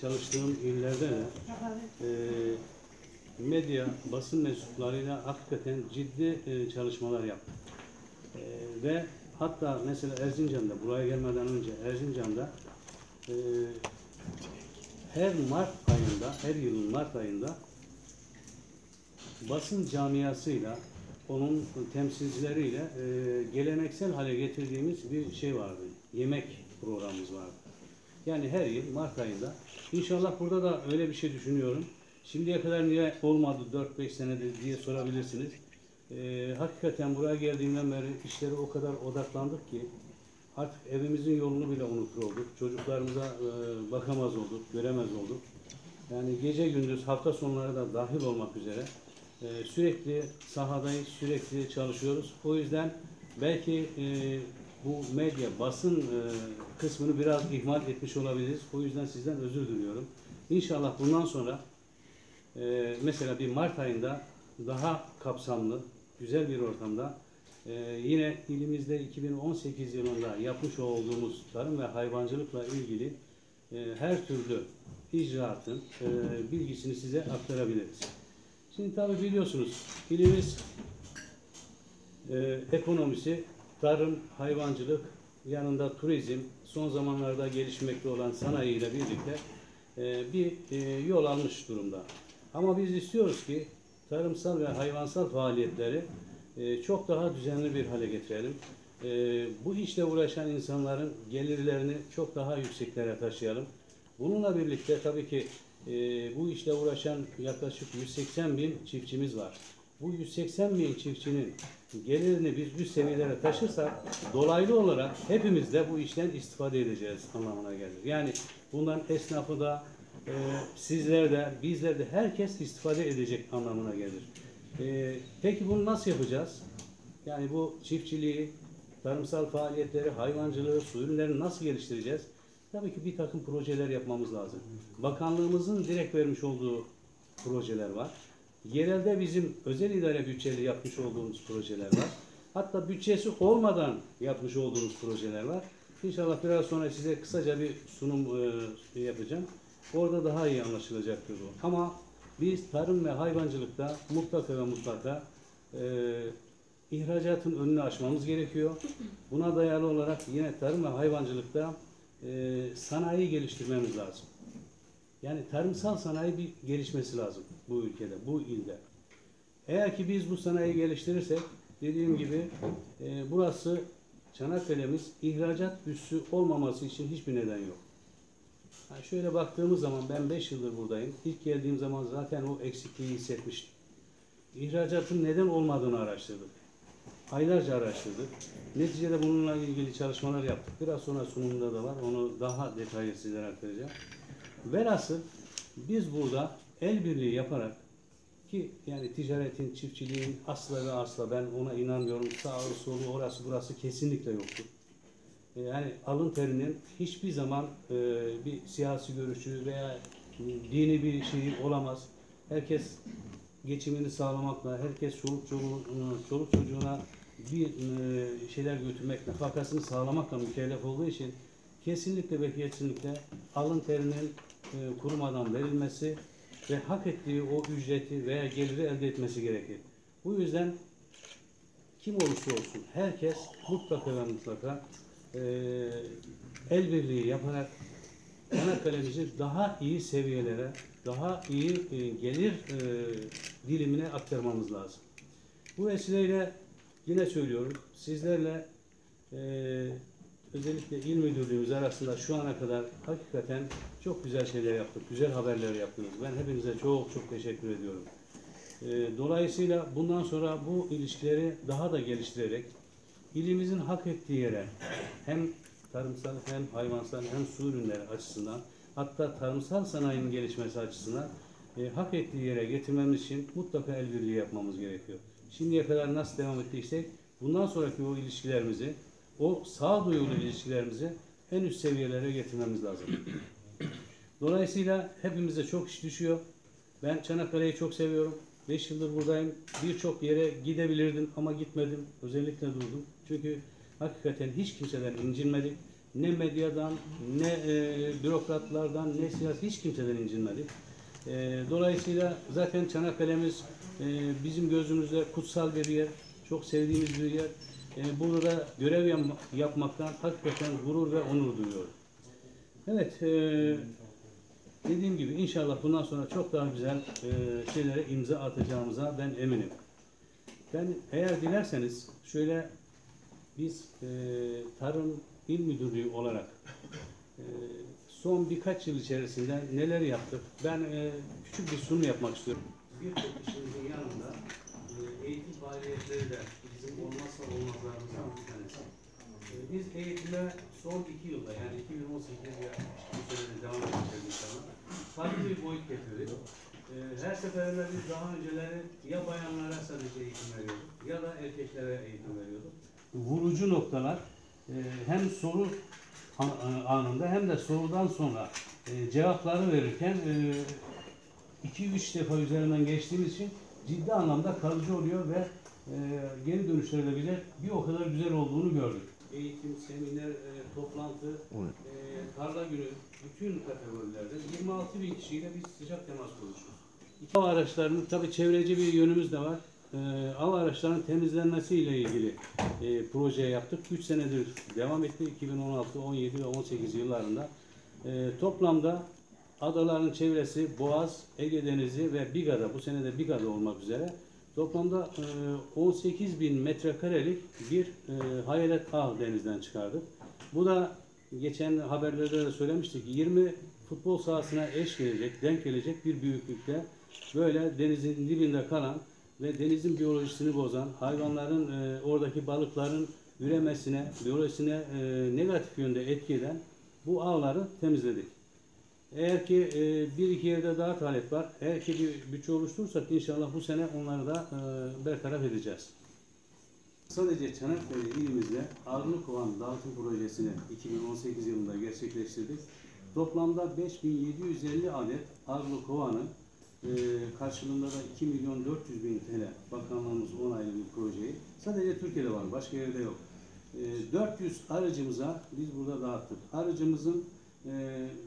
Çalıştığım illerde de e, medya, basın mensuplarıyla hakikaten ciddi e, çalışmalar yaptık. E, ve hatta mesela Erzincan'da, buraya gelmeden önce Erzincan'da e, her Mart ayında, her yılın Mart ayında basın camiasıyla, onun temsilcileriyle e, geleneksel hale getirdiğimiz bir şey vardı. Yemek programımız vardı. Yani her yıl Mart ayında. İnşallah burada da öyle bir şey düşünüyorum. Şimdiye kadar niye olmadı 4-5 senedir diye sorabilirsiniz. E, hakikaten buraya geldiğimden beri işlere o kadar odaklandık ki artık evimizin yolunu bile unutur olduk. Çocuklarımıza e, bakamaz olduk, göremez olduk. Yani gece gündüz hafta sonları da dahil olmak üzere e, sürekli sahadayız, sürekli çalışıyoruz. O yüzden belki e, bu medya, basın e, kısmını biraz ihmal etmiş olabiliriz. O yüzden sizden özür diliyorum. İnşallah bundan sonra e, mesela bir Mart ayında daha kapsamlı, güzel bir ortamda e, yine ilimizde 2018 yılında yapmış olduğumuz tarım ve hayvancılıkla ilgili e, her türlü icraatın e, bilgisini size aktarabiliriz. Şimdi tabii biliyorsunuz ilimiz e, ekonomisi tarım, hayvancılık, yanında turizm, son zamanlarda gelişmekte olan sanayi ile birlikte e, bir e, yol almış durumda. Ama biz istiyoruz ki tarımsal ve hayvansal faaliyetleri e, çok daha düzenli bir hale getirelim. E, bu işle uğraşan insanların gelirlerini çok daha yükseklere taşıyalım. Bununla birlikte tabii ki e, bu işle uğraşan yaklaşık 180 bin çiftçimiz var. Bu 180 bin çiftçinin gelirini biz üst seviyelere taşırsak dolaylı olarak hepimiz de bu işten istifade edeceğiz anlamına gelir. Yani bundan esnafı da e, sizler de bizler de herkes istifade edecek anlamına gelir. E, peki bunu nasıl yapacağız? Yani bu çiftçiliği, tarımsal faaliyetleri, hayvancılığı, su ürünlerini nasıl geliştireceğiz? Tabii ki bir takım projeler yapmamız lazım. Bakanlığımızın direkt vermiş olduğu projeler var. Yerelde bizim özel idare bütçeli yapmış olduğumuz projeler var. Hatta bütçesi olmadan yapmış olduğumuz projeler var. İnşallah biraz sonra size kısaca bir sunum e, yapacağım. Orada daha iyi anlaşılacaktır bu. Ama biz tarım ve hayvancılıkta mutlaka ve mutlaka e, ihracatın önünü açmamız gerekiyor. Buna dayalı olarak yine tarım ve hayvancılıkta e, sanayi geliştirmemiz lazım. Yani tarımsal sanayi bir gelişmesi lazım bu ülkede, bu ilde. Eğer ki biz bu sanayi geliştirirsek, dediğim gibi e, burası Çanakkale'miz ihracat üssü olmaması için hiçbir neden yok. Yani şöyle baktığımız zaman ben 5 yıldır buradayım. İlk geldiğim zaman zaten o eksikliği hissetmiştim. İhracatın neden olmadığını araştırdık. Aylarca araştırdık. Neticede bununla ilgili çalışmalar yaptık. Biraz sonra sunumda da var. Onu daha detaylı sizlere aktaracağım. Velhasıl biz burada el birliği yaparak ki yani ticaretin, çiftçiliğin asla ve asla ben ona inanmıyorum. Sağ solu orası burası kesinlikle yoktur. E, Yani alın terinin hiçbir zaman e, bir siyasi görüşü veya dini bir şey olamaz. Herkes geçimini sağlamakla, herkes çoluk, çoluğu, çoluk çocuğuna bir e, şeyler götürmekle, fakasını sağlamakla mükellef olduğu için kesinlikle ve kesinlikle alın terinin e, kurumadan verilmesi ve hak ettiği o ücreti veya geliri elde etmesi gerekir. Bu yüzden kim olursa olsun herkes mutlaka ve mutlaka e, el birliği yaparak Çanakkale'mizi daha iyi seviyelere, daha iyi e, gelir e, dilimine aktarmamız lazım. Bu vesileyle yine söylüyorum, sizlerle e, özellikle il müdürlüğümüz arasında şu ana kadar hakikaten çok güzel şeyler yaptık, güzel haberler yaptınız. Ben hepinize çok çok teşekkür ediyorum. E, dolayısıyla bundan sonra bu ilişkileri daha da geliştirerek ilimizin hak ettiği yere hem tarımsal hem hayvansal hem su ürünleri açısından hatta tarımsal sanayinin gelişmesi açısından e, hak ettiği yere getirmemiz için mutlaka el birliği yapmamız gerekiyor. Şimdiye kadar nasıl devam ettiysek bundan sonraki o ilişkilerimizi, o sağduyulu ilişkilerimizi en üst seviyelere getirmemiz lazım. Dolayısıyla hepimize çok iş düşüyor. Ben Çanakkale'yi çok seviyorum. 5 yıldır buradayım. Birçok yere gidebilirdim ama gitmedim. Özellikle durdum. Çünkü hakikaten hiç kimseden incinmedik. ne medyadan, ne e, bürokratlardan, ne siyasi hiç kimseden incinmedik. E, dolayısıyla zaten Çanakkale'miz e, bizim gözümüzde kutsal bir yer, çok sevdiğimiz bir yer. E, burada da görev yap- yapmaktan hakikaten gurur ve onur duyuyorum. Evet, e, dediğim gibi inşallah bundan sonra çok daha güzel e, şeylere imza atacağımıza ben eminim. Ben eğer dilerseniz şöyle biz e, Tarım İl Müdürlüğü olarak son birkaç yıl içerisinde neler yaptık? Ben küçük bir sunum yapmak istiyorum. Birçok işimizin yanında eğitim faaliyetleri de olmazlarımızdan bir tanesi. Biz eğitime son iki yılda yani 2018 ve bu senede devam edeceğiz inşallah. Farklı bir boyut getirdik. E, her seferinde biz daha önceleri ya bayanlara sadece eğitim veriyorduk ya da erkeklere eğitim veriyorduk. Vurucu noktalar e, hem soru e, anında hem de sorudan sonra e, cevapları verirken e, 2-3 defa üzerinden geçtiğimiz için ciddi anlamda kalıcı oluyor ve geri dönüşlerde bile bir o kadar güzel olduğunu gördük. Eğitim, seminer, e, toplantı, e, tarla günü bütün kategorilerde 26 bin kişiyle biz sıcak temas kurmuşuz. İki av araçlarının tabii çevreci bir yönümüz de var. E, av araçlarının temizlenmesiyle ilgili e, proje yaptık. 3 senedir devam etti. 2016, 17 ve 18 yıllarında. E, toplamda adaların çevresi Boğaz, Ege Denizi ve Biga'da bu sene de Biga'da olmak üzere toplamda e, 18 bin metrekarelik bir e, hayalet ağ denizden çıkardık. Bu da geçen haberlerde de söylemiştik 20 futbol sahasına eş gelecek, denk gelecek bir büyüklükte böyle denizin dibinde kalan ve denizin biyolojisini bozan, hayvanların e, oradaki balıkların üremesine, biyolojisine e, negatif yönde etki eden bu ağları temizledik. Eğer ki e, bir iki yerde daha talep var, eğer ki bir bütçe oluşturursak inşallah bu sene onları da e, bertaraf edeceğiz. Sadece Çanakkale ilimizde Arlı Kovan Dağıtım Projesi'ni 2018 yılında gerçekleştirdik. Toplamda 5750 adet Arlı Kovan'ı e, karşılığında da 2 milyon 400 bin TL bakanlığımız onaylı bir projeyi. Sadece Türkiye'de var, başka yerde yok. E, 400 aracımıza biz burada dağıttık. Aracımızın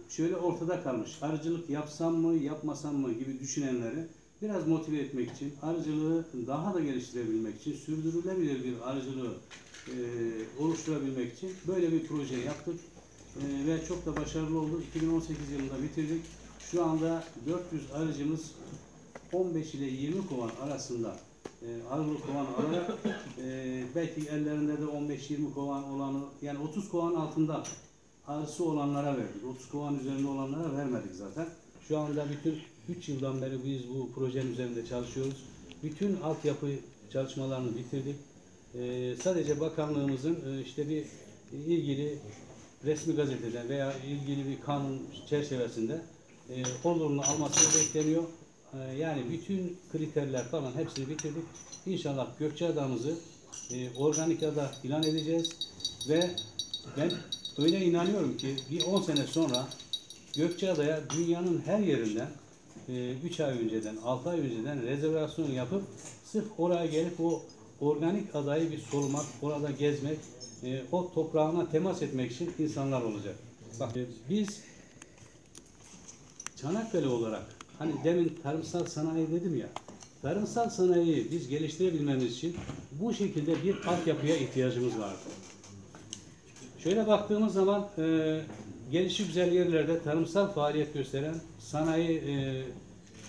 şöyle ortada kalmış. Arıcılık yapsam mı, yapmasam mı gibi düşünenleri biraz motive etmek için, arıcılığı daha da geliştirebilmek için, sürdürülebilir bir arıcılığı e, oluşturabilmek için böyle bir proje yaptık. E, ve çok da başarılı oldu. 2018 yılında bitirdik. Şu anda 400 arıcımız 15 ile 20 kovan arasında e, arılı kovan alarak e, belki ellerinde de 15-20 kovan olanı yani 30 kovan altında arısı olanlara verdik. 30 kovan üzerinde olanlara vermedik zaten. Şu anda bütün 3 yıldan beri biz bu projenin üzerinde çalışıyoruz. Bütün altyapı çalışmalarını bitirdik. Ee, sadece bakanlığımızın e, işte bir ilgili resmi gazetede veya ilgili bir kanun çerçevesinde e, olurunu alması bekleniyor. E, yani bütün kriterler falan hepsini bitirdik. İnşallah Gökçeada'mızı e, organik ada ilan edeceğiz ve ben öyle inanıyorum ki bir 10 sene sonra Gökçeada'ya dünyanın her yerinden 3 ay önceden, 6 ay önceden rezervasyon yapıp sırf oraya gelip o organik adayı bir solumak, orada gezmek, e, o toprağına temas etmek için insanlar olacak. Bak e, biz Çanakkale olarak hani demin tarımsal sanayi dedim ya, tarımsal sanayiyi biz geliştirebilmemiz için bu şekilde bir altyapıya ihtiyacımız vardı. Şöyle baktığımız zaman e, gelişi güzel yerlerde tarımsal faaliyet gösteren sanayi e,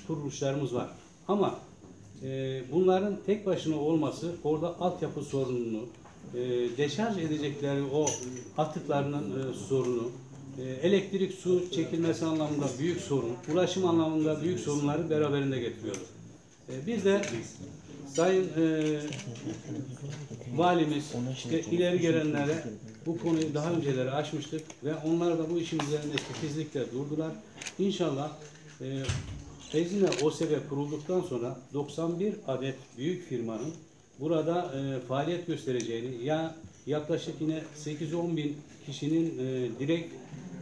kuruluşlarımız var. Ama e, bunların tek başına olması orada altyapı sorununu, e, deşarj edecekleri o atıklarının e, sorunu, e, elektrik su çekilmesi anlamında büyük sorun, ulaşım anlamında büyük sorunları beraberinde getiriyor. E, biz de Sayın e, valimiz işte ileri gelenlere bu konuyu daha önceleri açmıştık ve onlar da bu işin üzerinde titizlikle durdular. İnşallah e, Ezine OSB kurulduktan sonra 91 adet büyük firmanın burada e, faaliyet göstereceğini ya yaklaşık yine 8-10 bin kişinin e, direkt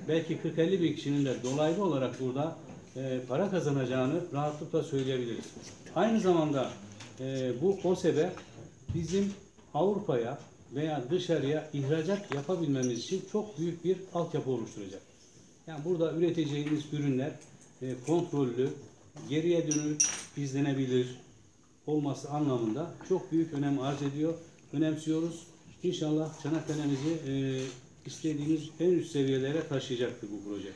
belki 40-50 bin kişinin de dolaylı olarak burada e, para kazanacağını rahatlıkla söyleyebiliriz. Aynı zamanda e, bu OSB bizim Avrupa'ya veya dışarıya ihracat yapabilmemiz için çok büyük bir altyapı oluşturacak. Yani burada üreteceğimiz ürünler e, kontrollü, geriye dönük izlenebilir olması anlamında çok büyük önem arz ediyor. Önemsiyoruz. İnşallah Çanakkale'mizi e, istediğimiz en üst seviyelere taşıyacaktır bu proje.